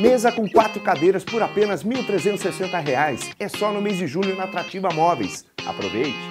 Mesa com quatro cadeiras por apenas R$ 1.360. É só no mês de julho na Atrativa Móveis. Aproveite!